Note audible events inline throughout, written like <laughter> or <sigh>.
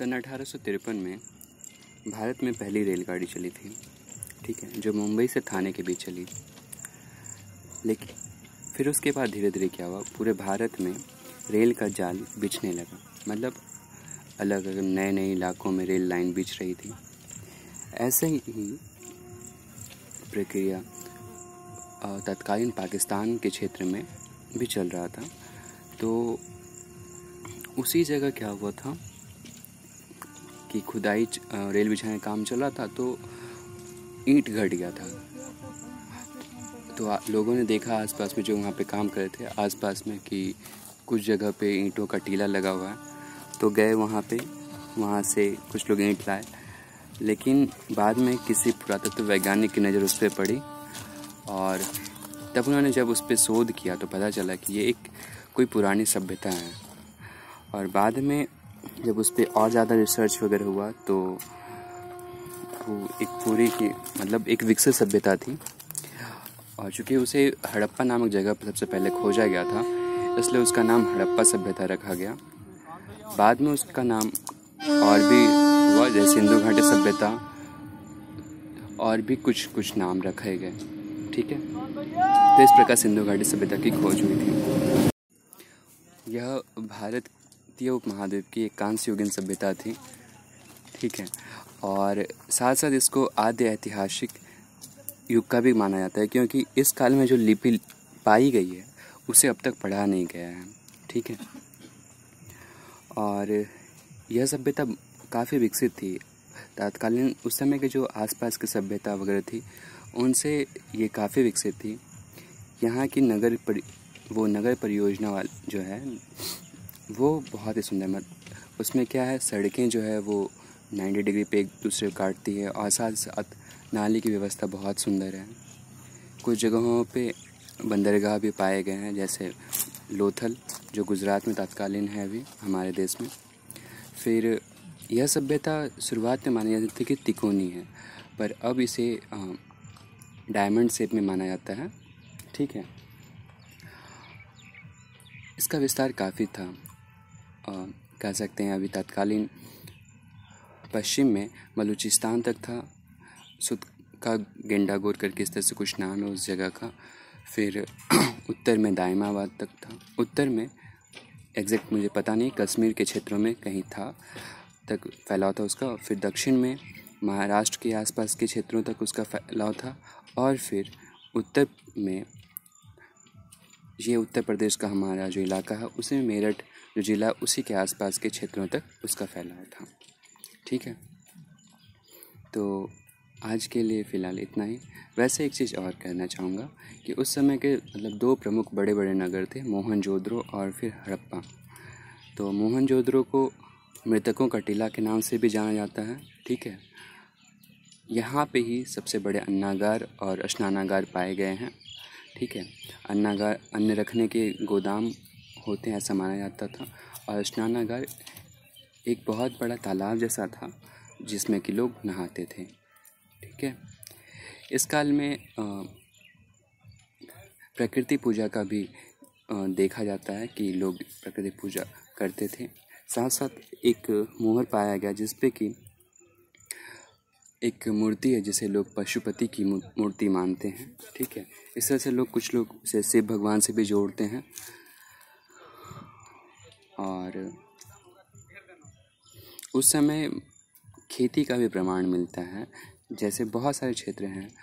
सन अठारह सौ तिरपन में भारत में पहली रेलगाड़ी चली थी, ठीक है, जो मुंबई से थाने के बीच चली। लेकिन फिर उसके बाद धीरे धीरे क्या हुआ, पूरे भारत में रेल का जाल बिछने लगा। मतलब अलग अलग नए नए इलाकों में रेल लाइन बिछ रही थी। ऐसे ही प्रक्रिया तत्कालीन पाकिस्तान के क्षेत्र में भी चल रहा था। तो उसी जगह क्या हुआ था कि खुदाई रेल बिछाने का काम चल रहा था तो ईंट घट गया था। तो लोगों ने देखा आसपास में जो वहाँ पे काम कर रहे थे, आसपास में कि कुछ जगह पे ईंटों का टीला लगा हुआ है। तो गए वहाँ पे, वहाँ से कुछ लोग ईंट लाए। लेकिन बाद में किसी पुरातत्व वैज्ञानिक की नज़र उस पर पड़ी और तब उन्होंने जब उस पर शोध किया तो पता चला कि ये एक कोई पुरानी सभ्यता है। और बाद में जब उस पर और ज़्यादा रिसर्च वगैरह हुआ तो वो एक पूरी की मतलब एक विकसित सभ्यता थी। और चूँकि उसे हड़प्पा नामक जगह पर सबसे पहले खोजा गया था, इसलिए उसका नाम हड़प्पा सभ्यता रखा गया। बाद में उसका नाम और भी हुआ, जैसे सिंधु घाटी सभ्यता, और भी कुछ कुछ नाम रखे गए। ठीक है? तो इस प्रकार सिंधु घाटी सभ्यता की खोज हुई थी। यह भारतीय उपमहाद्वीप की एक कांस्य युगीन सभ्यता थी। ठीक है? और साथ साथ इसको आद्य ऐतिहासिक युग का भी माना जाता है, क्योंकि इस काल में जो लिपि पाई गई है, उसे अब तक पढ़ा नहीं गया है। ठीक है? और यह सभ्यता काफ़ी विकसित थी। तत्कालीन उस समय के जो आसपास की सभ्यता वगैरह थी, उनसे ये काफ़ी विकसित थी। यहाँ की नगर परि, वो नगर परियोजना वाल, जो है वो बहुत ही सुंदर, मत, उसमें क्या है, सड़कें जो है वो 90 डिग्री पे एक दूसरे को काटती है और साथ साथ नाली की व्यवस्था बहुत सुंदर है। कुछ जगहों पे बंदरगाह भी पाए गए हैं, जैसे लोथल, जो गुजरात में तत्कालीन है अभी हमारे देश में। फिर यह सभ्यता शुरुआत में मानी जाती थी कि तिकोनी है, पर अब इसे डायमंड शेप में माना जाता है। ठीक है। इसका विस्तार काफ़ी था। कह सकते हैं अभी तत्कालीन पश्चिम में बलूचिस्तान तक था। सुद का गेंडागोर करके इस तरह से कुछ नाम है उस जगह का। फिर <clears throat> उत्तर में दायमाबाद तक था। उत्तर में एग्जैक्ट मुझे पता नहीं, कश्मीर के क्षेत्रों में कहीं था तक फैलाव था उसका। फिर दक्षिण में महाराष्ट्र के आसपास के क्षेत्रों तक उसका फैलाव था। और फिर उत्तर में ये उत्तर प्रदेश का हमारा जो इलाका है उसमें मेरठ जो ज़िला उसी के आसपास के क्षेत्रों तक उसका फैलाव था। ठीक है? तो आज के लिए फ़िलहाल इतना ही। वैसे एक चीज़ और कहना चाहूँगा कि उस समय के मतलब दो प्रमुख बड़े बड़े नगर थे, मोहनजोदड़ो और फिर हड़प्पा। तो मोहनजोदड़ो को मृतकों का टीला के नाम से भी जाना जाता है। ठीक है? यहाँ पे ही सबसे बड़े अन्नागार और स्नानागार पाए गए हैं। ठीक है। अन्नागार, अन्न रखने के गोदाम होते हैं, ऐसा माना जाता था। और स्नानागार एक बहुत बड़ा तालाब जैसा था, जिसमें कि लोग नहाते थे। ठीक है। इस काल में प्रकृति पूजा का भी देखा जाता है कि लोग प्रकृति पूजा करते थे। साथ साथ एक मोहर पाया गया जिस पे कि एक मूर्ति है जिसे लोग पशुपति की मूर्ति मानते हैं, ठीक है? इस तरह से लोग कुछ लोग उसे शिव भगवान से भी जोड़ते हैं। और उस समय खेती का भी प्रमाण मिलता है। जैसे बहुत सारे क्षेत्र हैं,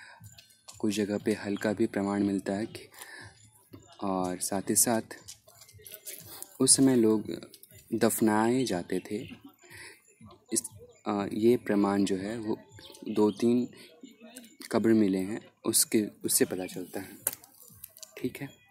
कुछ जगह पे हल का भी प्रमाण मिलता है और साथ ही साथ उस समय लोग दफनाए जाते थे। ये प्रमाण जो है, वो दो तीन कब्र मिले हैं, उसके, उससे पता चलता है। ठीक है?